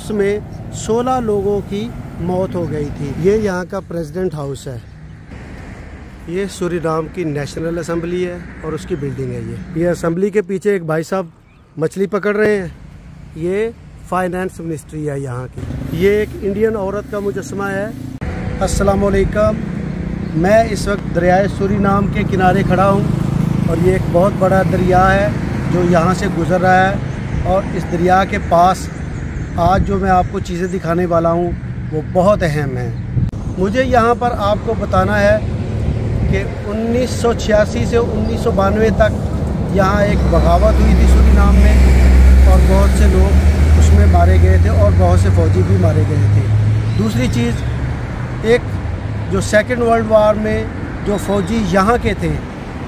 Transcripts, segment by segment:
उसमें 16 लोगों की मौत हो गई थी। ये यहाँ का प्रेसिडेंट हाउस है। ये सूरीनाम की नेशनल असम्बली है और उसकी बिल्डिंग है ये। ये असेंबली के पीछे एक भाई साहब मछली पकड़ रहे हैं। ये फाइनेंस मिनिस्ट्री है यहाँ की। ये एक इंडियन औरत का मुजस्मा है। वालेकुम। मैं इस वक्त दरियाए सूरीनाम के किनारे खड़ा हूँ और ये एक बहुत बड़ा दरिया है जो यहाँ से गुज़र रहा है और इस दरिया के पास आज जो मैं आपको चीज़ें दिखाने वाला हूँ, वो बहुत अहम है। मुझे यहाँ पर आपको बताना है कि 1986 से उन्नीस सौ बानवे तक यहाँ एक बगावत हुई थी सूरीनाम में, और बहुत से लोग उसमें मारे गए थे और बहुत से फौजी भी मारे गए थे। दूसरी चीज़, एक जो सेकेंड वर्ल्ड वार में जो फ़ौजी यहाँ के थे,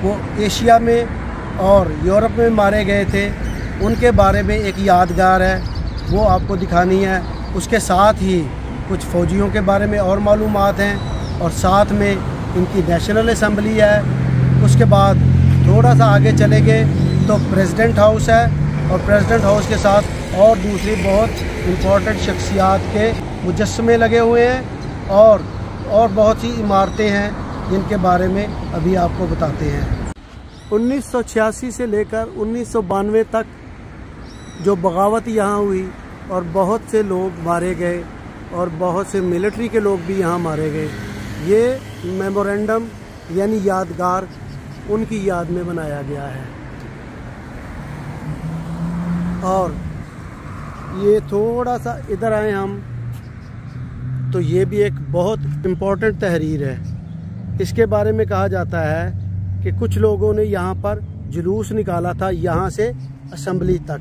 वो एशिया में और यूरोप में मारे गए थे। उनके बारे में एक यादगार है। वो आपको दिखानी है। उसके साथ ही कुछ फ़ौजियों के बारे में और मालूम हैं और साथ में इनकी नेशनल असम्बली है। उसके बाद थोड़ा सा आगे चले गए तो प्रेसिडेंट हाउस है और प्रेसिडेंट हाउस के साथ और दूसरी बहुत इम्पोर्टेंट शख्सियात के मुजस्मे लगे हुए हैं और और बहुत सी इमारतें हैं जिनके बारे में अभी आपको बताते हैं। 1986 से लेकर उन्नीस तक जो बगावत यहाँ हुई और बहुत से लोग मारे गए और बहुत से मिलिट्री के लोग भी यहाँ मारे गए। ये मेमोरेंडम यानी यादगार उनकी याद में बनाया गया है। और ये थोड़ा सा इधर आए हम तो ये भी एक बहुत इम्पोर्टेंट तहरीर है। इसके बारे में कहा जाता है कि कुछ लोगों ने यहाँ पर जुलूस निकाला था यहाँ से असम्बली तक।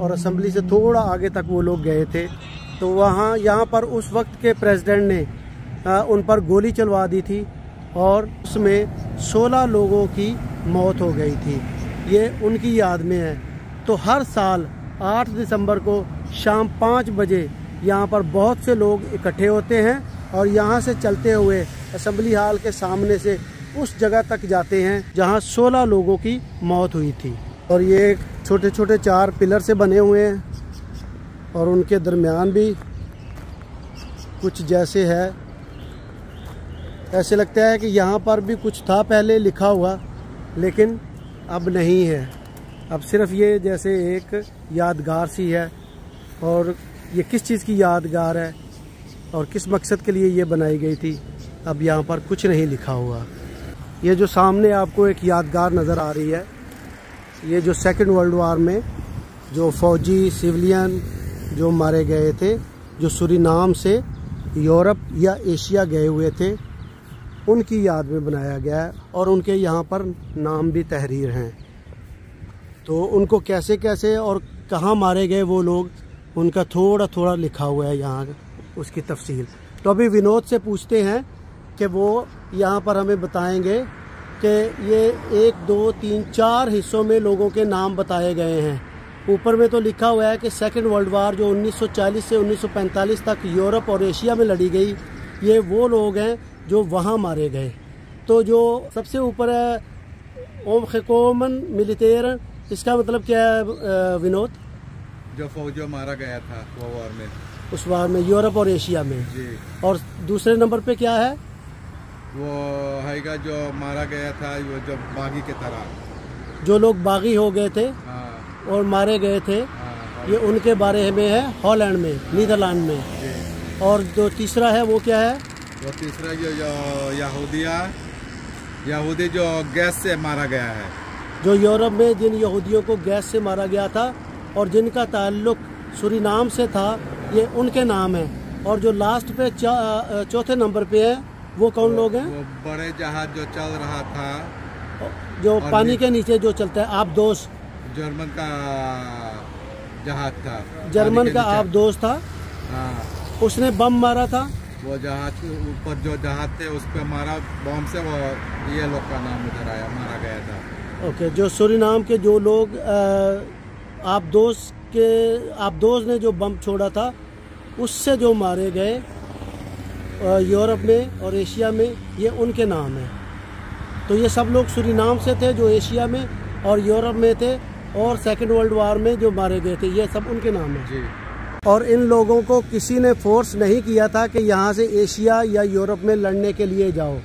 और असम्बली से थोड़ा आगे तक वो लोग गए थे। तो वहाँ यहाँ पर उस वक्त के प्रेसिडेंट ने आ, उन पर गोली चलवा दी थी और उसमें 16 लोगों की मौत हो गई थी। ये उनकी याद में है। तो हर साल 8 दिसंबर को शाम पाँच बजे यहाँ पर बहुत से लोग इकट्ठे होते हैं और यहाँ से चलते हुए असम्बली हाल के सामने से उस जगह तक जाते हैं जहाँ 16 लोगों की मौत हुई थी। और ये छोटे छोटे चार पिलर से बने हुए हैं और उनके दरमियान भी कुछ जैसे है। ऐसे लगता है कि यहाँ पर भी कुछ था पहले लिखा हुआ, लेकिन अब नहीं है। अब सिर्फ़ ये जैसे एक यादगार सी है और ये किस चीज़ की यादगार है और किस मकसद के लिए ये बनाई गई थी, अब यहाँ पर कुछ नहीं लिखा हुआ। ये जो सामने आपको एक यादगार नज़र आ रही है ये जो सेकेंड वर्ल्ड वार में जो फ़ौजी सिविलियन जो मारे गए थे, जो सुरीनाम से यूरोप या एशिया गए हुए थे, उनकी याद में बनाया गया है और उनके यहाँ पर नाम भी तहरीर हैं। तो उनको कैसे कैसे और कहाँ मारे गए वो लोग, उनका थोड़ा थोड़ा लिखा हुआ है यहाँ, उसकी तफसील। तो अभी विनोद से पूछते हैं कि वो यहाँ पर हमें बताएँगे कि ये एक दो तीन चार हिस्सों में लोगों के नाम बताए गए हैं। ऊपर में तो लिखा हुआ है कि सेकेंड वर्ल्ड वार जो 1940 से 1945 तक यूरोप और एशिया में लड़ी गई ये वो लोग हैं जो वहाँ मारे गए। तो जो सबसे ऊपर है ओम खकोमन मिलिटेर इसका मतलब क्या है विनोद? जो फौजियों मारा गया था वो वार में। उस वार में यूरोप और एशिया में। जी। और दूसरे नंबर पे क्या है? वो हैगा जो मारा गया था वो जो बागी की तरह। जो लोग बागी हो गए थे हाँ। और मारे गए थे हाँ ये उनके बारे में है हॉलैंड में नीदरलैंड में। और जो तीसरा है वो क्या है? वो तीसरा जो जो यहूदिया यहूदी जो गैस से मारा गया है। जो यूरोप में जिन यहूदियों को गैस से मारा गया था और जिनका ताल्लुक सुरीनाम से था ये उनके नाम है। और जो लास्ट पे चौथे नंबर पे है वो कौन लोग हैं? वो बड़े जहाज़ जो चल रहा था। जो पानी के नीचे जो चलता है आप दोस्त। जर्मन का जहाज़ था। जर्मन का। आप दोस्त था? हाँ। उसने बम मारा था? वो जहाज़ ऊपर जो जहाज़ थे उस पर मारा बम से वो ये लोग का नाम उधर आया मारा गया था। ओके जो सुरीनाम के जो लोग अ, आप दोस्त के आप दोस्त ने जो बम छोड़ा था उससे जो मारे गए यूरोप में और एशिया में ये उनके नाम हैं। तो ये सब लोग सुरीनाम से थे जो एशिया में और यूरोप में थे और सेकेंड वर्ल्ड वार में जो मारे गए थे ये सब उनके नाम हैं। जी। और इन लोगों को किसी ने फोर्स नहीं किया था कि यहाँ से एशिया या यूरोप में लड़ने के लिए जाओ।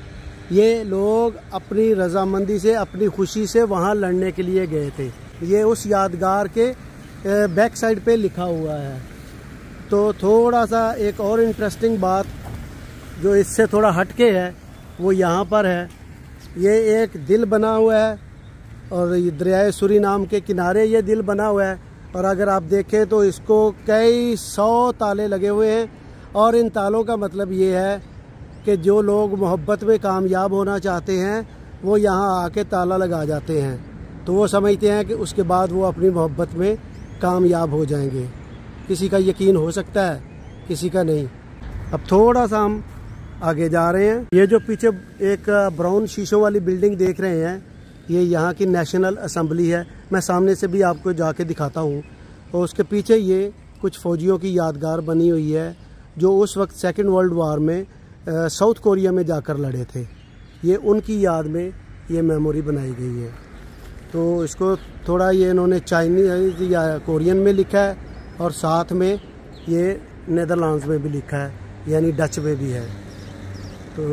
ये लोग अपनी रजामंदी से अपनी खुशी से वहाँ लड़ने के लिए गए थे। ये उस यादगार के बैक साइड पे लिखा हुआ है। तो थोड़ा सा एक और इंटरेस्टिंग बात जो इससे थोड़ा हटके है, वो यहाँ पर है। ये एक दिल बना हुआ है और ये दरियाए सुरी नाम के किनारे ये दिल बना हुआ है। और अगर आप देखें तो इसको कई सौ ताले लगे हुए हैं। और इन तालों का मतलब ये है कि जो लोग मोहब्बत में कामयाब होना चाहते हैं, वो यहाँ आके ताला लगा जाते हैं। तो वो समझते हैं कि उसके बाद वो अपनी मोहब्बत में कामयाब हो जाएँगे। किसी का यकीन हो सकता है, किसी का नहीं। अब थोड़ा सा हम आगे जा रहे हैं। ये जो पीछे एक ब्राउन शीशों वाली बिल्डिंग देख रहे हैं, ये यहाँ की नेशनल असम्बली है। मैं सामने से भी आपको जाके दिखाता हूँ। और उसके पीछे ये कुछ फौजियों की यादगार बनी हुई है, जो उस वक्त सेकेंड वर्ल्ड वार में साउथ कोरिया में जाकर लड़े थे। ये उनकी याद में ये मेमोरी बनाई गई है। तो इसको थोड़ा ये इन्होंने चाइनीज़ या कोरियन में लिखा है, और साथ में ये नदरलैंड्स में भी लिखा है, यानी डच में भी है। तो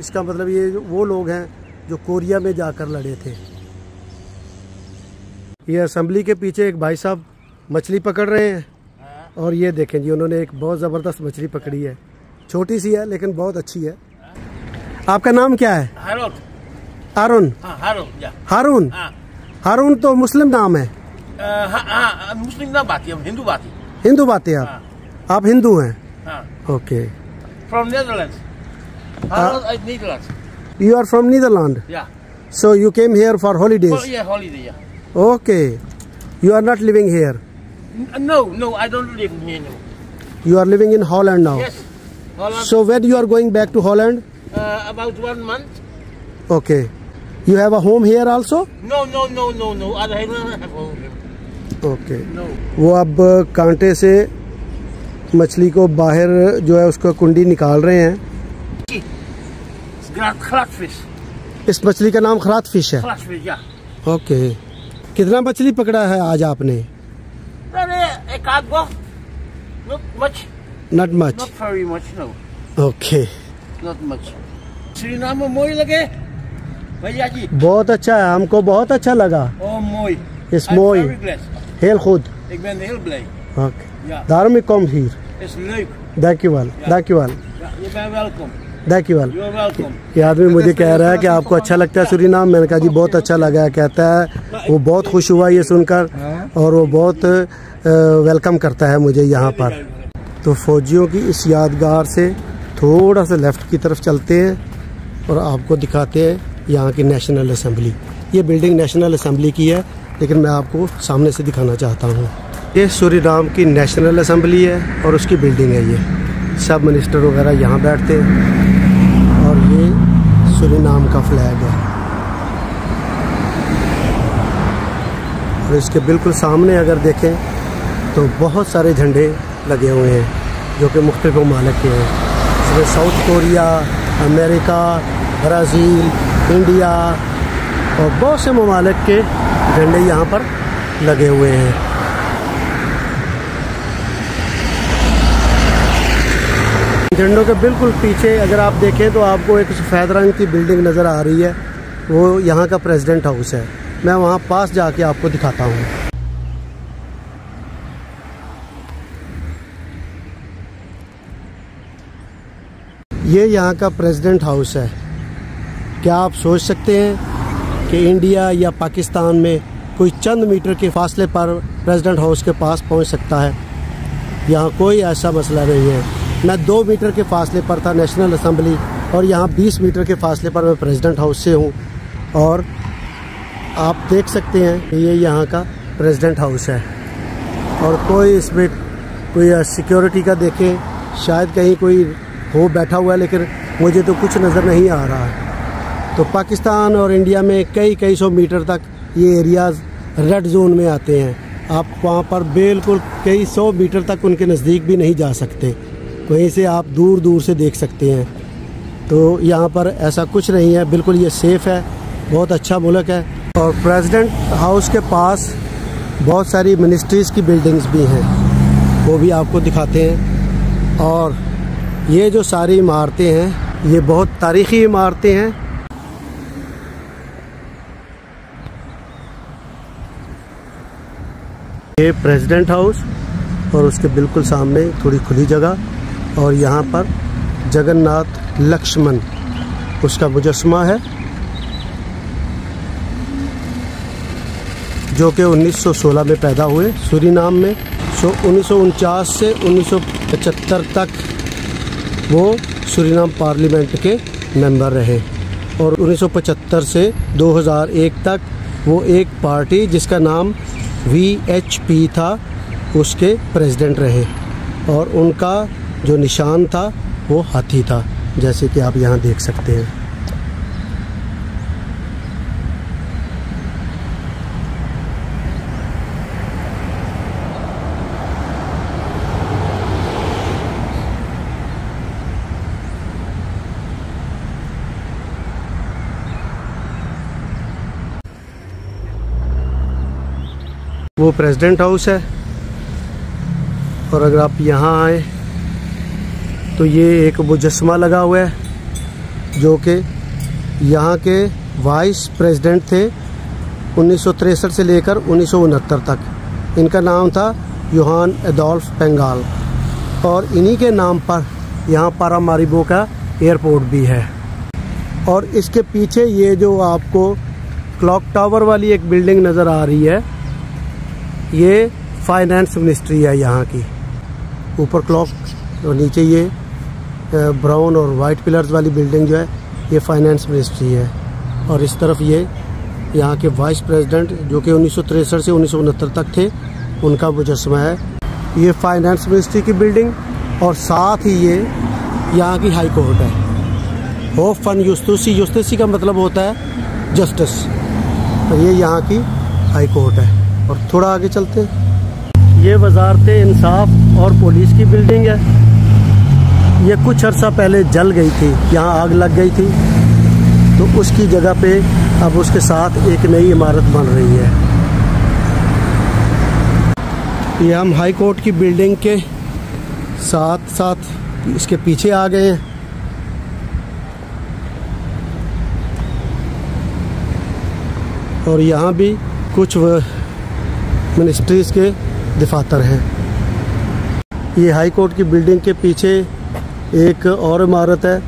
इसका मतलब ये वो लोग हैं जो कोरिया में जाकर लड़े थे। ये असम्बली के पीछे एक भाई साहब मछली पकड़ रहे हैं। और ये देखें जी उन्होंने एक बहुत ज़बरदस्त मछली पकड़ी है। छोटी सी है लेकिन बहुत अच्छी है। आपका नाम क्या है? हारून। हारून? हारून तो मुस्लिम नाम है। मुस्लिम नाम बात है हिंदू बात हिंदू बात है आप। आप हिंदू हैं? Okay. From Netherlands Netherlands. You are from Netherlands? Yeah. So you came here for holidays? Oh, yeah, holiday, yeah. Okay. You are not living here? No, no, I don't live here no. You are living in Holland now? Yes. Holland. So when you are going back to Holland? Uh, about one month. Okay. You have a home here also? No, no, no, no, no. I don't have home. Okay Okay. No. वो अब कांटे से मछली को बाहर जो है उसका कुंडी निकाल रहे हैं इस मछली का नाम खरात फ़िश है। ओके। कितना मछली पकड़ा है आज आपने? ओके। लगे। भैया जी। बहुत अच्छा है हमको बहुत अच्छा लगा। इस मोई। हेल खुद। एक बैन हेल ब्लैक दारू में कम हीर इस वाल थैंक वाल वेलकम दाकीवाल ये आदमी मुझे कह रहा है कि आपको अच्छा लगता है सूरी नाम। मैंने कहा जी बहुत अच्छा लगा है कहता है। वो बहुत खुश हुआ ये सुनकर और वो बहुत वेलकम करता है मुझे यहाँ पर। तो फौजियों की इस यादगार से थोड़ा सा लेफ़्ट की तरफ़ चलते हैं और आपको दिखाते हैं यहाँ की नेशनल असम्बली ये बिल्डिंग नेशनल असम्बली की है लेकिन मैं आपको सामने से दिखाना चाहता हूँ। ये सूरी राम की नेशनल असम्बली है और उसकी बिल्डिंग है ये। सब मिनिस्टर वगैरह यहाँ बैठते हैं। ये सुरीनाम का फ्लैग है। और इसके बिल्कुल सामने अगर देखें तो बहुत सारे झंडे लगे हुए हैं, जो कि मुख्तलिफ़ ममालक के हैं। इसमें South Korea, America, Brazil, India और बहुत से ममालक के झंडे यहाँ पर लगे हुए हैं। झंडों के बिल्कुल पीछे अगर आप देखें तो आपको एक सफ़ेद रंग की बिल्डिंग नज़र आ रही है। वो यहाँ का प्रेसिडेंट हाउस है। मैं वहाँ पास जाके आपको दिखाता हूँ। ये यहाँ का प्रेसिडेंट हाउस है। क्या आप सोच सकते हैं कि इंडिया या पाकिस्तान में कोई चंद मीटर के फासले पर प्रेसिडेंट हाउस के पास पहुँच सकता है? यहाँ कोई ऐसा मसला नहीं है। मैं दो मीटर के फासले पर था नेशनल असम्बली और यहाँ बीस मीटर के फासले पर मैं प्रेसिडेंट हाउस से हूँ। और आप देख सकते हैं ये यहाँ का प्रेसिडेंट हाउस है। और कोई इसमें कोई सिक्योरिटी का देखें, शायद कहीं कोई हो बैठा हुआ है, लेकिन मुझे तो कुछ नज़र नहीं आ रहा है। तो पाकिस्तान और इंडिया में कई कई सौ मीटर तक ये एरियाज़ रेड जोन में आते हैं। आप वहाँ पर बिल्कुल कई सौ मीटर तक उनके नज़दीक भी नहीं जा सकते। वहीं से आप दूर दूर से देख सकते हैं। तो यहाँ पर ऐसा कुछ नहीं है, बिल्कुल ये सेफ़ है, बहुत अच्छा मुल्क है। और प्रेसिडेंट हाउस के पास बहुत सारी मिनिस्ट्रीज़ की बिल्डिंग्स भी हैं, वो भी आपको दिखाते हैं। और ये जो सारी इमारतें हैं, ये बहुत तारीख़ी इमारतें हैं। ये प्रेसिडेंट हाउस और उसके बिल्कुल सामने थोड़ी खुली जगह। और यहाँ पर जगन्नाथ लक्ष्मण, उसका मुजस्मा है, जो कि 1916 में पैदा हुए सूरीनाम में। सो उन्नीस सौ उनचास से 1975 तक वो सूरीनाम पार्लियामेंट के मेंबर रहे। और 1975 से 2001 तक वो एक पार्टी जिसका नाम वी एच पी था, उसके प्रेसिडेंट रहे। और उनका जो निशान था, वो हाथी था, जैसे कि आप यहाँ देख सकते हैं। वो प्रेसिडेंट हाउस है, और अगर आप यहाँ आए तो ये एक मुजस्मा लगा हुआ है, जो कि यहाँ के वाइस प्रेसिडेंट थे उन्नीस से लेकर उन्नीस सौ उनहत्तर तक। इनका नाम था यूहान एडोल्फ पेंगाल। और इन्हीं के नाम पर यहाँ पारामारिबो का एयरपोर्ट भी है। और इसके पीछे ये जो आपको क्लॉक टावर वाली एक बिल्डिंग नज़र आ रही है, ये फाइनेंस मिनिस्ट्री है यहाँ की। ऊपर क्लॉक और नीचे ये ब्राउन और वाइट पिलर्स वाली बिल्डिंग जो है, ये फाइनेंस मिनिस्ट्री है। और इस तरफ़ ये, यहाँ के वाइस प्रेसिडेंट जो कि उन्नीस से उन्नीस सौ उनहत्तर तक थे, उनका मुजस्मा है। ये फाइनेंस मिनिस्ट्री की बिल्डिंग और साथ ही ये, यहाँ की हाई कोर्ट है। होफ फन युस्तुसी युस्तुसी का मतलब होता है जस्टिस और ये यहाँ की हाई कोर्ट है। और थोड़ा आगे चलते हैं। ये वजारत इंसाफ और पुलिस की बिल्डिंग है। ये कुछ अर्सा पहले जल गई थी, यहाँ आग लग गई थी। तो उसकी जगह पे अब उसके साथ एक नई इमारत बन रही है। ये हम हाई कोर्ट की बिल्डिंग के साथ साथ इसके पीछे आ गए हैं। और यहाँ भी कुछ मिनिस्ट्रीज़ के दफातर हैं। ये हाई कोर्ट की बिल्डिंग के पीछे एक और इमारत है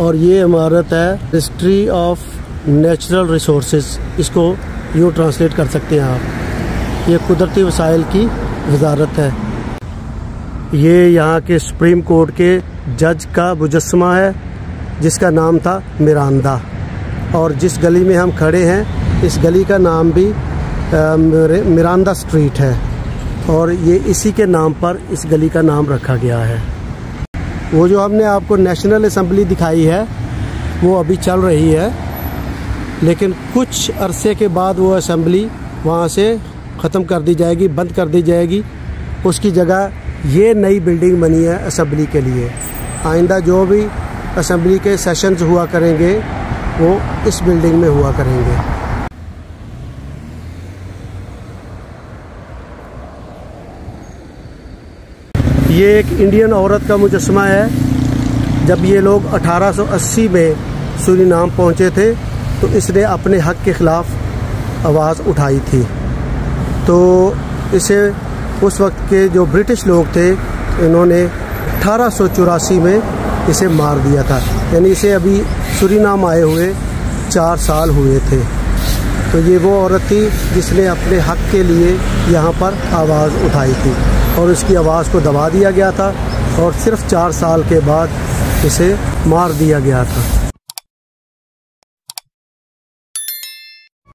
और ये इमारत है हिस्ट्री ऑफ़ नेचुरल रिसोर्स इसको यूँ ट्रांसलेट कर सकते हैं आप। ये कुदरती वसाइल की वजारत है। ये यहाँ के सुप्रीम कोर्ट के जज का मुजस्मा है, जिसका नाम था मिरांदा। और जिस गली में हम खड़े हैं, इस गली का नाम भी मिरांदा स्ट्रीट है। और ये इसी के नाम पर इस गली का नाम रखा गया है। वो जो हमने आपको नेशनल असम्बली दिखाई है, वो अभी चल रही है। लेकिन कुछ अरसे के बाद वो असम्बली वहाँ से ख़त्म कर दी जाएगी, बंद कर दी जाएगी। उसकी जगह ये नई बिल्डिंग बनी है असम्बली के लिए। आइंदा जो भी असम्बली के सेशंस हुआ करेंगे, वो इस बिल्डिंग में हुआ करेंगे। ये एक इंडियन औरत का मुजस्मा है। जब ये लोग 1880 में सूरीनाम पहुँचे थे तो इसने अपने हक के ख़िलाफ़ आवाज़ उठाई थी। तो इसे उस वक्त के जो ब्रिटिश लोग थे, इन्होंने अठारह सौ चौरासी में इसे मार दिया था। यानी इसे अभी सूरीनाम आए हुए चार साल हुए थे। तो ये वो औरत थी जिसने अपने हक के लिए यहाँ पर आवाज़ उठाई थी। और इसकी आवाज़ को दबा दिया गया था और सिर्फ़ चार साल के बाद इसे मार दिया गया था।